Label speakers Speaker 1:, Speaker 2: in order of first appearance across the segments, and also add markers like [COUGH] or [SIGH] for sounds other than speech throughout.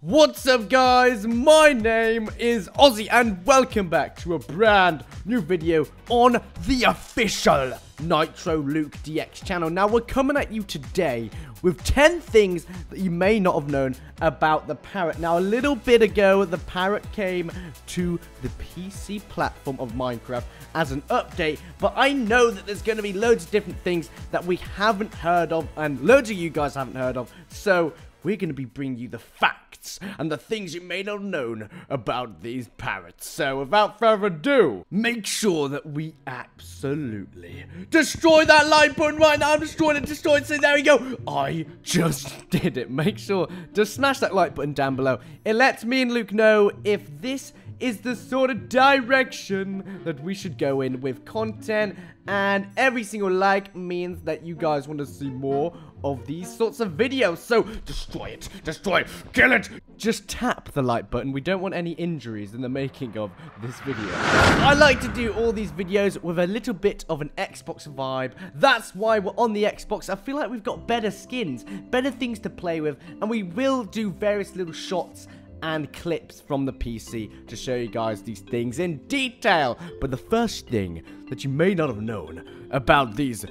Speaker 1: What's up guys, my name is Ozzy and welcome back to a brand new video on the official Nitro Luke DX channel. Now we're coming at you today with 10 things that you may not have known about the Parrot. Now a little bit ago, the Parrot came to the PC platform of Minecraft as an update, but I know that there's going to be loads of different things that we haven't heard of and loads of you guys haven't heard of, so we're going to be bringing you the facts and the things you may not know about these parrots. So, without further ado, make sure that we absolutely destroy that like button right now. I'm destroying it, destroying it. So, there we go. I just [LAUGHS] did it. Make sure to smash that like button down below. It lets me and Luke know if this is the sort of direction that we should go in with content and every single like means that you guys want to see more of these sorts of videos. So destroy it, destroy it, kill it. Just tap the like button. We don't want any injuries in the making of this video. I like to do all these videos with a little bit of an Xbox vibe. That's why we're on the Xbox. I feel like we've got better skins, better things to play with, and we will do various little shots and clips from the PC to show you guys these things in detail. But the first thing that you may not have known about these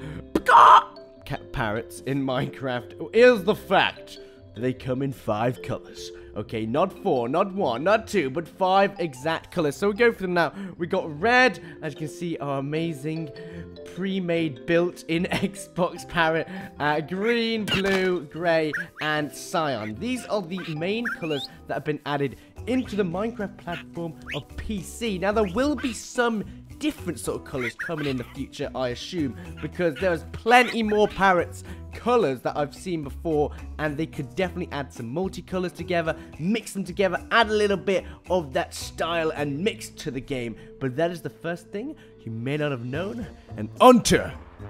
Speaker 1: parrots in Minecraft is the fact that they come in five colors. Okay, not four, not one, not two, but five exact colors. So we go for them now. We got red, as you can see, our amazing pre-made built-in [LAUGHS] Xbox parrot. Uh, green, blue, grey, and cyan. These are the main colors that have been added into the Minecraft platform of PC. Now, there will be some different sort of colours coming in the future, I assume, because there's plenty more parrots colours that I've seen before, and they could definitely add some multicolours together, mix them together, add a little bit of that style and mix to the game. But that is the first thing you may not have known, and onto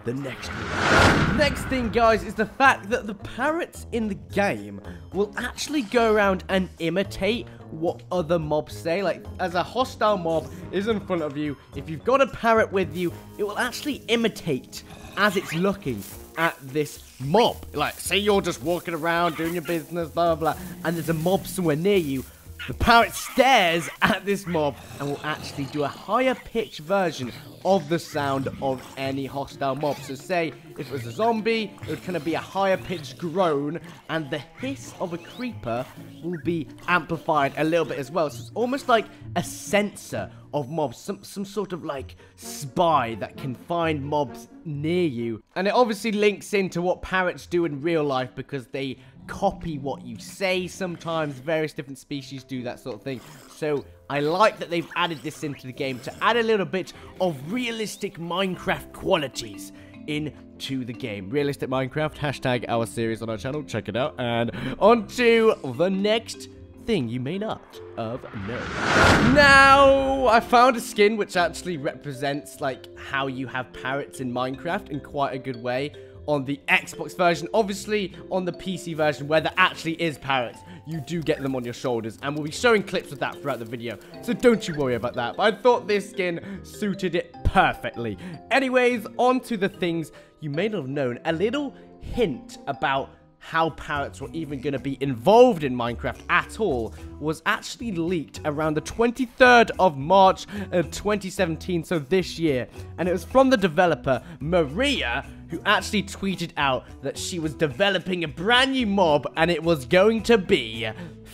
Speaker 1: the next one. Next thing, guys, is the fact that the parrots in the game will actually go around and imitate what other mobs say. Like, as a hostile mob is in front of you, if you've got a parrot with you, it will actually imitate as it's looking at this mob. Like, say you're just walking around doing your business, blah, blah, blah, and there's a mob somewhere near you. The parrot stares at this mob and will actually do a higher pitched version of the sound of any hostile mob. So say if it was a zombie, it would kind of be a higher pitched groan, and the hiss of a creeper will be amplified a little bit as well. So it's almost like a sensor of mobs, some, some sort of like spy that can find mobs near you. And it obviously links into what parrots do in real life because they copy what you say sometimes. Various different species do that sort of thing. So I like that they've added this into the game to add a little bit of realistic Minecraft qualities into the game. Realistic Minecraft, hashtag our series on our channel, check it out. And on to the next thing you may not have known. Now, I found a skin which actually represents like how you have parrots in Minecraft in quite a good way on the Xbox version. Obviously, on the PC version, where there actually is parrots, you do get them on your shoulders. And we'll be showing clips of that throughout the video. So don't you worry about that. But I thought this skin suited it perfectly. Anyways, on to the things you may not have known. A little hint about how parrots were even going to be involved in Minecraft at all was actually leaked around the 23rd of March of 2017, so this year. And it was from the developer Maria, who actually tweeted out that she was developing a brand new mob and it was going to be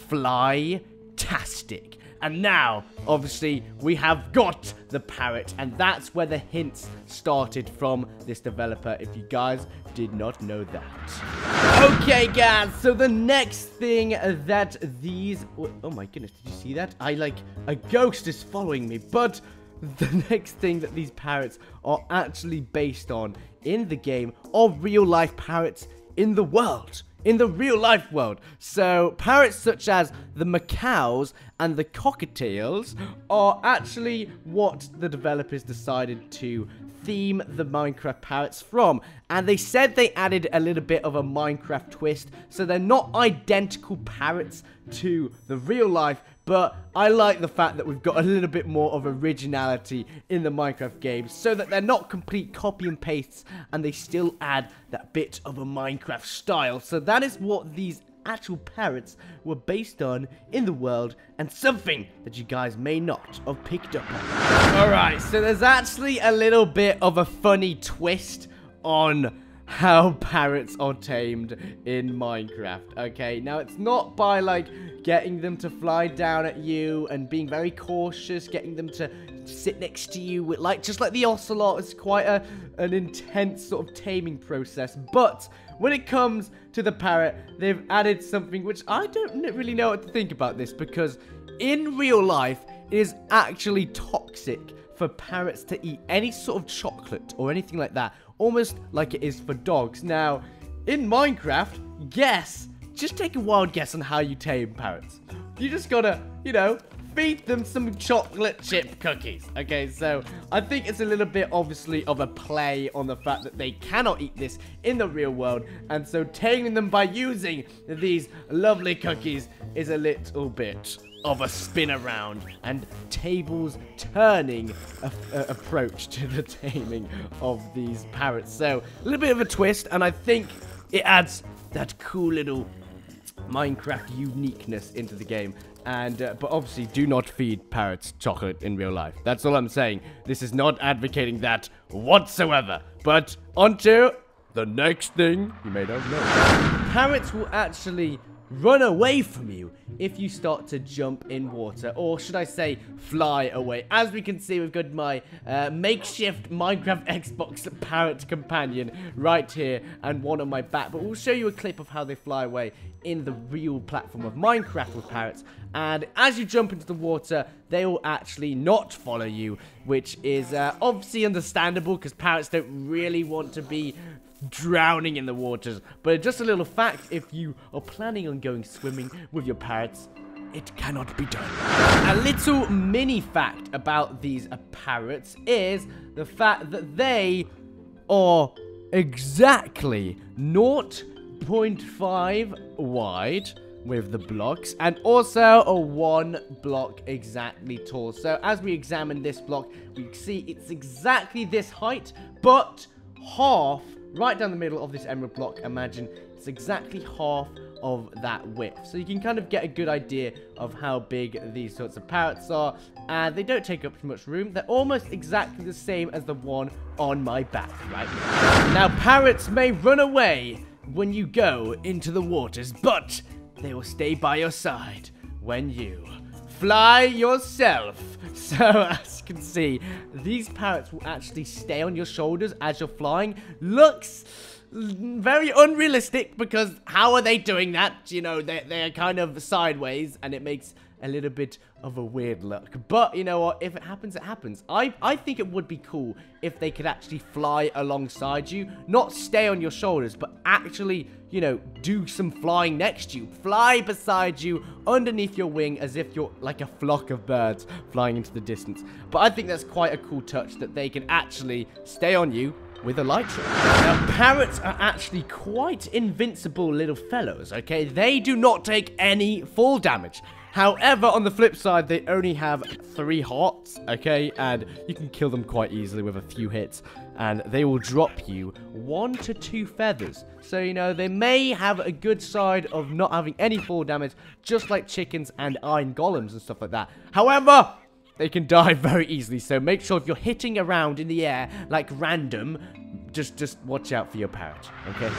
Speaker 1: Fly-tastic. And now, obviously, we have got the parrot, and that's where the hints started from this developer, if you guys did not know that. Okay, guys, so the next thing that these... Oh, oh my goodness, did you see that? I, like, a ghost is following me, but [LAUGHS] the next thing that these parrots are actually based on in the game are real life parrots in the world. In the real life world. So, parrots such as the macaws and the cockatiels are actually what the developers decided to theme the Minecraft parrots from. And they said they added a little bit of a Minecraft twist, so they're not identical parrots to the real life, but I like the fact that we've got a little bit more of originality in the Minecraft game so that they're not complete copy and pastes and they still add that bit of a Minecraft style. So that is what these actual parrots were based on in the world and something that you guys may not have picked up on. Alright, so there's actually a little bit of a funny twist on how parrots are tamed in Minecraft, okay? Now, it's not by, like, getting them to fly down at you and being very cautious, getting them to sit next to you, with, like, just like the ocelot, it's quite a, an intense sort of taming process, but when it comes to the parrot, they've added something which I don't really know what to think about this, because in real life, it is actually toxic for parrots to eat any sort of chocolate or anything like that almost like it is for dogs. Now, in Minecraft, guess, just take a wild guess on how you tame parrots. You just gotta, you know, feed them some chocolate chip cookies. Okay, so I think it's a little bit obviously of a play on the fact that they cannot eat this in the real world. And so taming them by using these lovely cookies is a little bit of a spin around and tables turning approach to the taming of these parrots. So a little bit of a twist, and I think it adds that cool little Minecraft uniqueness into the game. And uh, but obviously, do not feed parrots chocolate in real life. That's all I'm saying. This is not advocating that whatsoever. But onto the next thing you may not know. Parrots will actually run away from you if you start to jump in water. Or should I say, fly away. As we can see, we've got my uh, makeshift Minecraft [LAUGHS] Xbox parrot companion right here and one on my back. But we'll show you a clip of how they fly away in the real platform of Minecraft with parrots. And as you jump into the water, they will actually not follow you, which is uh, obviously understandable because parrots don't really want to be drowning in the waters. But just a little fact, if you are planning on going swimming with your parrots, it cannot be done. A little mini fact about these parrots is the fact that they are exactly 0.5 wide with the blocks and also a one block exactly tall so as we examine this block we see it's exactly this height but half right down the middle of this emerald block, imagine it's exactly half of that width. So you can kind of get a good idea of how big these sorts of parrots are. And they don't take up too much room. They're almost exactly the same as the one on my back right now. Now, parrots may run away when you go into the waters, but they will stay by your side when you fly yourself. [LAUGHS] So, as you can see, these parrots will actually stay on your shoulders as you're flying. Looks very unrealistic because how are they doing that? You know, they're, they're kind of sideways and it makes a little bit of a weird look. But you know what? If it happens, it happens. I, I think it would be cool if they could actually fly alongside you. Not stay on your shoulders, but actually, you know, do some flying next to you. Fly beside you, underneath your wing, as if you're like a flock of birds flying into the distance. But I think that's quite a cool touch that they can actually stay on you with elytra. Now, parrots are actually quite invincible little fellows, okay? They do not take any fall damage. However, on the flip side, they only have three hearts, okay? And you can kill them quite easily with a few hits. And they will drop you one to two feathers. So, you know, they may have a good side of not having any fall damage, just like chickens and iron golems and stuff like that. However, they can die [LAUGHS] very easily. So make sure if you're hitting around in the air, like random, just, just watch out for your parrot, okay?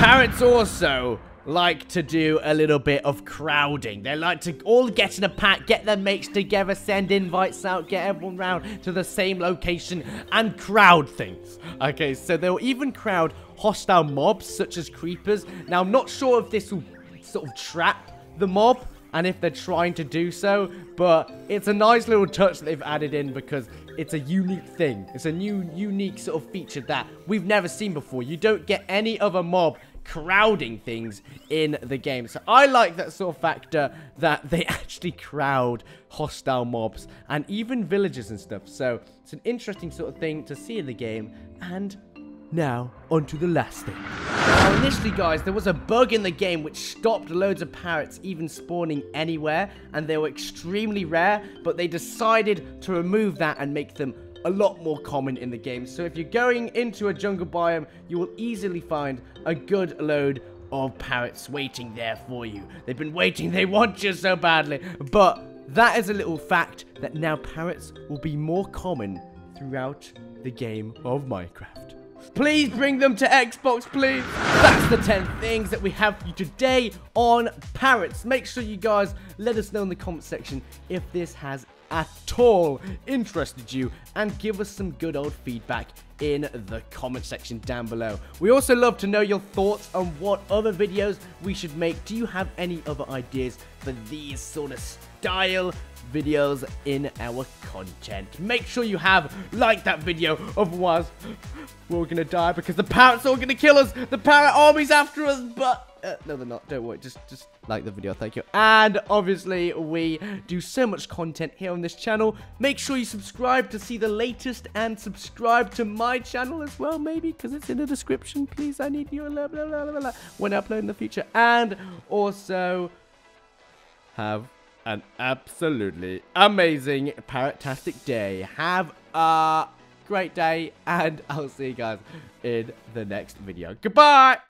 Speaker 1: Parrots also like to do a little bit of crowding. They like to all get in a pack, get their mates together, send invites out, get everyone round to the same location, and crowd things. Okay, so they'll even crowd hostile mobs, such as creepers. Now, I'm not sure if this will sort of trap the mob, and if they're trying to do so, but it's a nice little touch that they've added in because it's a unique thing. It's a new, unique sort of feature that we've never seen before. You don't get any other mob crowding things in the game. So I like that sort of factor that they [LAUGHS] actually crowd hostile mobs and even villagers and stuff. So it's an interesting sort of thing to see in the game. And now, onto the last thing. Now, initially, guys, there was a bug in the game which stopped loads of parrots even spawning anywhere, and they were extremely rare, but they decided to remove that and make them a lot more common in the game. So if you're going into a jungle biome, you will easily find a good load of parrots waiting there for you. They've been waiting, they want you so badly. But that is a little fact that now parrots will be more common throughout the game of Minecraft. Please bring them to Xbox, please. That's the 10 things that we have for you today on parrots. Make sure you guys let us know in the comment section if this has at all interested you and give us some good old feedback in the comment section down below. We also love to know your thoughts on what other videos we should make. Do you have any other ideas for these sort of style videos in our content? Make sure you have liked that video, otherwise we're gonna die because the parrots are gonna kill us. The parrot army's after us, but uh, no, they're not. Don't worry. Just, just like the video. Thank you. And obviously, we do so much content here on this channel. Make sure you subscribe to see the latest and subscribe to my channel as well, maybe, because it's in the description. Please, I need you blah, blah, blah, blah, when I upload in the future. And also have an absolutely amazing parrotastic day. Have a great day, and I'll see you guys in the next video. Goodbye!